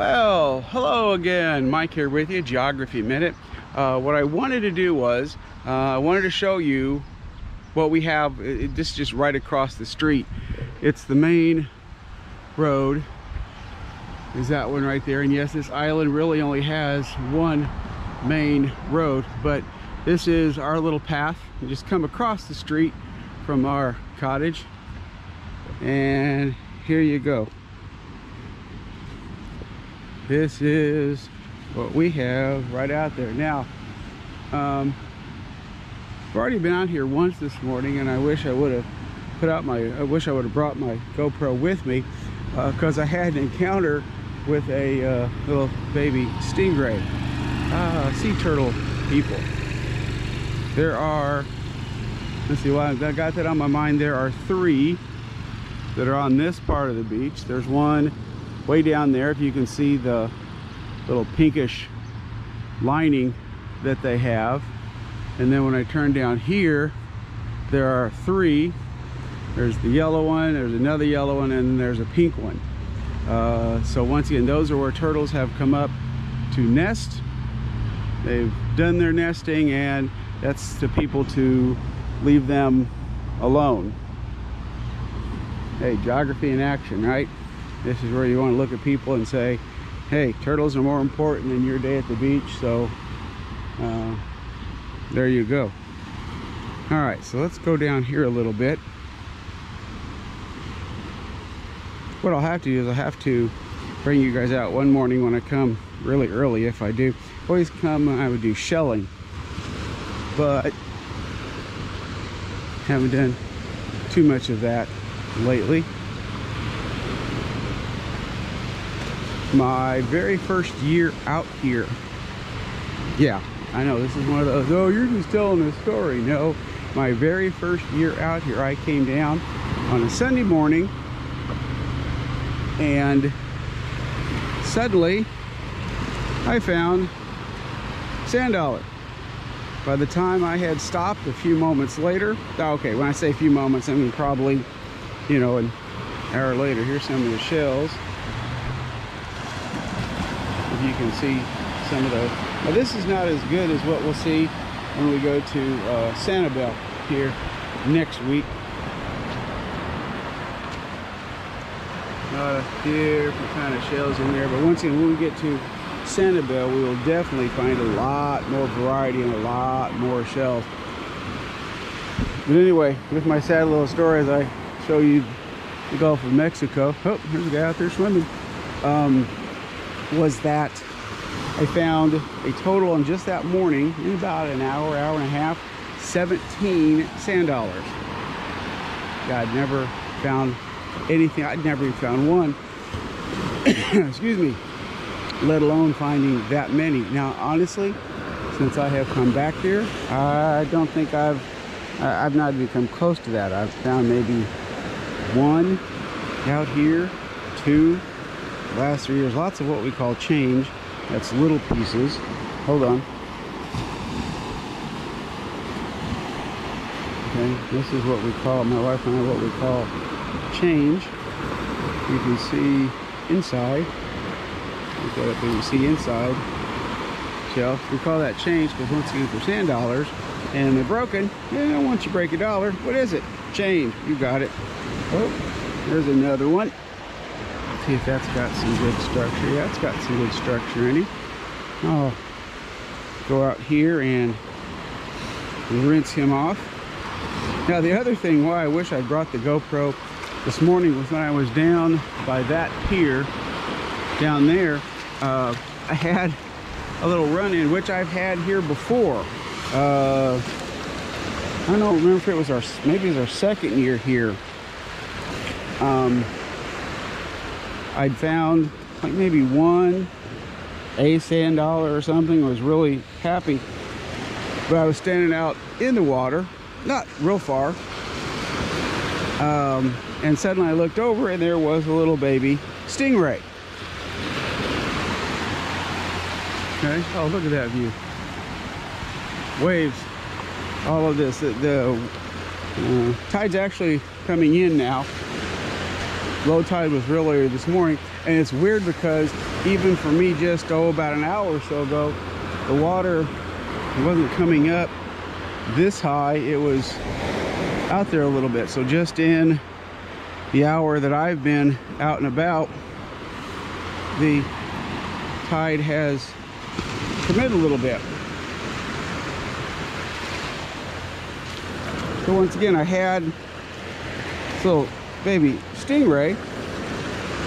Well, hello again. Mike here with you, Geography Minute. Uh, what I wanted to do was, uh, I wanted to show you what we have. It, this is just right across the street. It's the main road. Is that one right there? And yes, this island really only has one main road, but this is our little path. You just come across the street from our cottage. And here you go this is what we have right out there. Now um, I've already been out here once this morning and I wish I would have put out my I wish I would have brought my GoPro with me because uh, I had an encounter with a uh, little baby stingray. Uh, sea turtle people. There are let's see why I got that on my mind. There are three that are on this part of the beach. There's one way down there if you can see the little pinkish lining that they have. And then when I turn down here there are three. There's the yellow one there's another yellow one and there's a pink one. Uh, so once again those are where turtles have come up to nest. They've done their nesting and that's to people to leave them alone. Hey geography in action right this is where you want to look at people and say hey turtles are more important than your day at the beach so uh, there you go. All right so let's go down here a little bit. What I'll have to do is I'll have to bring you guys out one morning when I come really early if I do. Always come I would do shelling but haven't done too much of that lately my very first year out here. Yeah I know this is one of those oh you're just telling a story. No my very first year out here I came down on a Sunday morning and suddenly I found sand dollar. By the time I had stopped a few moments later okay when I say a few moments I mean probably you know an hour later here's some of the shells you can see some of those. Now this is not as good as what we'll see when we go to uh, Sanibel here next week. Uh, different kind of shells in there, but once again, when we get to Sanibel, we will definitely find a lot more variety and a lot more shells. But anyway, with my sad little story as I show you the Gulf of Mexico. Oh, there's a guy out there swimming. Um, was that I found a total on just that morning in about an hour, hour and a half, 17 sand dollars. God, never found anything. I'd never even found one. Excuse me. Let alone finding that many. Now, honestly, since I have come back here, I don't think I've I've not even come close to that. I've found maybe one out here, two, last three years. Lots of what we call change. That's little pieces. Hold on. Okay, this is what we call, my wife and I, what we call change. You can see inside. Look but you see inside shelf. We call that change because once again, for sand dollars and they're broken, yeah, once you break a dollar, what is it? Change. You got it. Oh, there's another one see if that's got some good structure. Yeah, it's got some good structure in it. I'll go out here and rinse him off. Now the other thing why I wish I brought the GoPro this morning was when I was down by that pier down there, uh, I had a little run-in, which I've had here before. Uh, I don't remember if it was our, maybe it was our second year here. Um, I'd found like maybe one a sand dollar or something was really happy. But I was standing out in the water not real far. Um, and suddenly I looked over and there was a little baby stingray. Okay oh look at that view. Waves all of this the, the uh, tide's actually coming in now low tide was real early this morning And it's weird because even for me just, oh, about an hour or so ago, the water wasn't coming up this high. It was out there a little bit. So just in the hour that I've been out and about, the tide has come in a little bit. So once again, I had little baby stingray,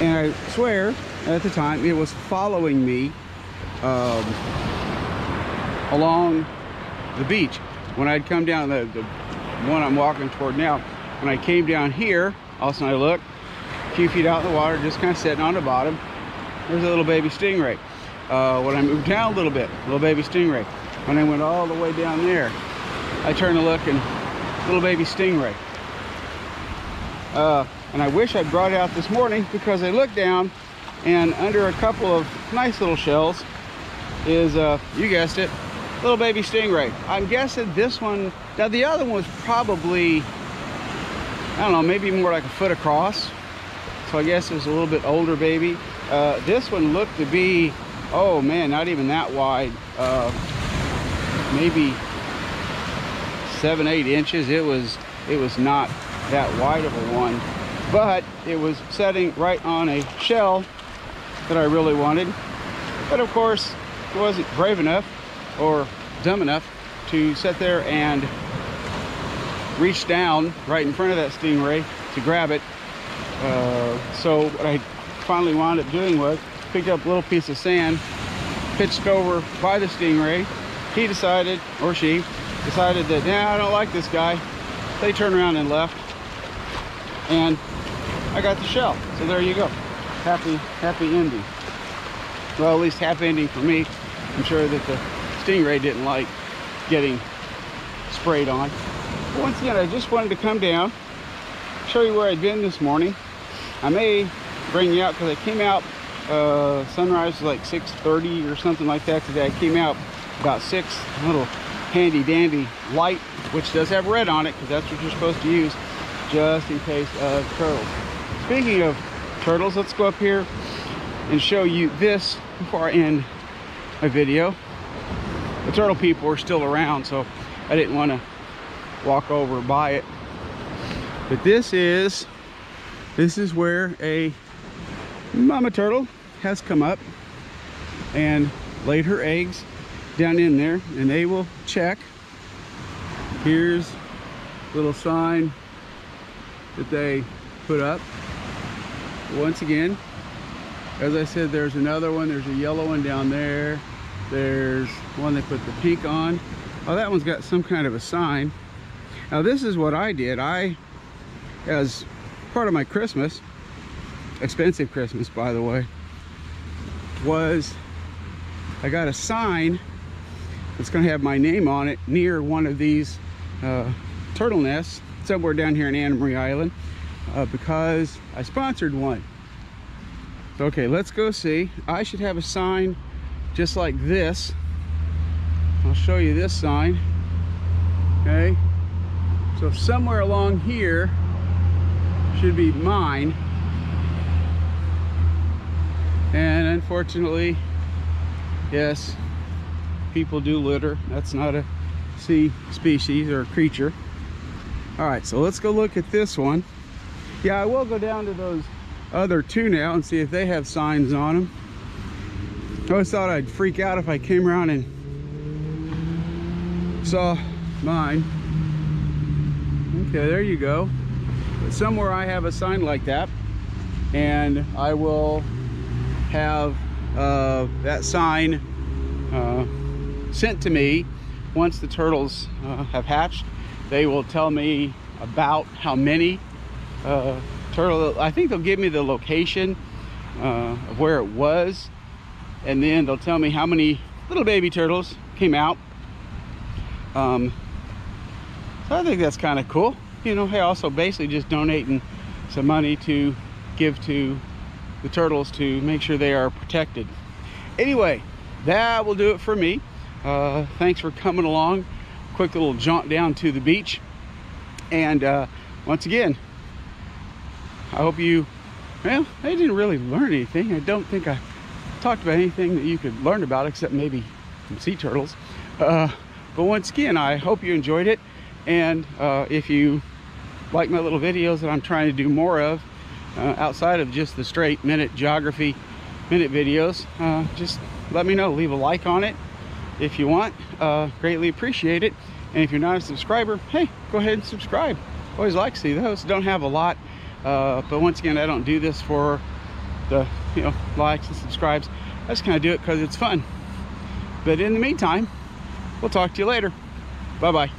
and I swear at the time it was following me um, along the beach. When I'd come down the, the one I'm walking toward now, when I came down here, all of a sudden I look, a few feet out in the water, just kind of sitting on the bottom. There's a little baby stingray. Uh, when I moved down a little bit, little baby stingray. When I went all the way down there, I turned to look and little baby stingray. Uh, and I wish I'd brought it out this morning because I looked down and under a couple of nice little shells is, uh, you guessed it, little baby stingray. I'm guessing this one, now the other one was probably, I don't know, maybe more like a foot across. So I guess it was a little bit older baby. Uh, this one looked to be, oh man, not even that wide. Uh, maybe seven, eight inches. It was, it was not that wide of a one, but it was setting right on a shell that I really wanted. But of course, I wasn't brave enough or dumb enough to sit there and reach down right in front of that stingray to grab it. Uh, so what I finally wound up doing was picked up a little piece of sand, pitched over by the stingray. He decided, or she, decided that, nah, I don't like this guy. They turned around and left. And I got the shell. So there you go. Happy, happy ending. Well, at least happy ending for me. I'm sure that the stingray didn't like getting sprayed on. But once again, I just wanted to come down, show you where I'd been this morning. I may bring you out because I came out, uh, sunrise was like 6.30 or something like that today. I came out about 6, little handy dandy light, which does have red on it because that's what you're supposed to use just in case of turtles. Speaking of turtles, let's go up here and show you this before I end my video. The turtle people are still around, so I didn't want to walk over by it. But this is, this is where a mama turtle has come up and laid her eggs down in there and they will check. Here's little sign that they put up. Once again, as I said, there's another one. There's a yellow one down there. There's one they put the pink on. Oh, that one's got some kind of a sign. Now this is what I did. I, as part of my Christmas, expensive Christmas by the way, was I got a sign that's going to have my name on it near one of these uh, turtle nests somewhere down here in Anna Maria Island uh, because I sponsored one. Okay, let's go see. I should have a sign just like this. I'll show you this sign. Okay. So somewhere along here should be mine. And unfortunately, yes, people do litter. That's not a sea species or creature. All right, so let's go look at this one. Yeah, I will go down to those other two now and see if they have signs on them. I always thought I'd freak out if I came around and saw mine. Okay, there you go. But somewhere I have a sign like that and I will have uh, that sign uh, sent to me once the turtles uh, have hatched. They will tell me about how many uh, turtle, I think they'll give me the location uh, of where it was and then they'll tell me how many little baby turtles came out. Um, so I think that's kind of cool. You know, hey, also basically just donating some money to give to the turtles to make sure they are protected. Anyway, that will do it for me. Uh, thanks for coming along. Quick little jaunt down to the beach. And uh, once again, I hope you well, I didn't really learn anything. I don't think I talked about anything that you could learn about except maybe some sea turtles. Uh, but once again, I hope you enjoyed it. And uh, if you like my little videos that I'm trying to do more of, uh, outside of just the straight minute geography minute videos, uh, just let me know. Leave a like on it if you want. Uh, greatly appreciate it. And if you're not a subscriber, hey, go ahead and subscribe. Always like to see those. Don't have a lot, uh, but once again, I don't do this for the you know likes and subscribes. I just kind of do it because it's fun. But in the meantime, we'll talk to you later. Bye bye.